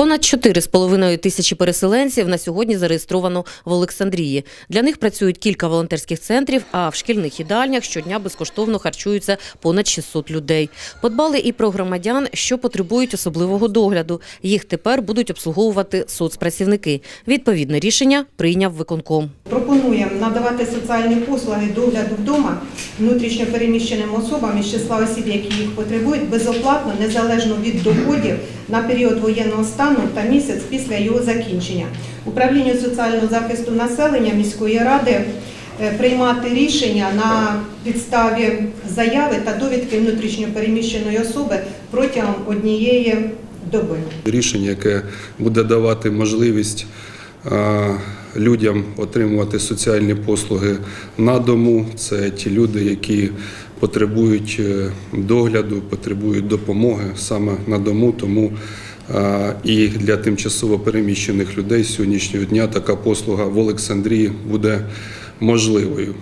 Понад 4,5 тисячі переселенців на сьогодні зареєстровано в Олександрії. Для них працюють кілька волонтерських центрів, а в шкільних їдальнях щодня безкоштовно харчуються понад 600 людей. Подбали і про громадян, що потребують особливого догляду. Їх тепер будуть обслуговувати соцпрацівники. Відповідне рішення прийняв виконком. Пропонуємо надавати соціальні послуги догляду вдома внутрішньо переміщеним особам із числа осіб, які їх потребують, безоплатно, незалежно від доходів на період воєнного стану та місяць після його закінчення. Управлінню соціального захисту населення міської ради е, приймати рішення на підставі заяви та довідки внутрішньо переміщеної особи протягом однієї доби. Рішення, яке буде давати можливість людям отримувати соціальні послуги на дому. Це ті люди, які потребують е, догляду, потребують допомоги саме на дому. Тому і для тимчасово переміщених людей з сьогоднішнього дня така послуга в Олександрії буде можливою.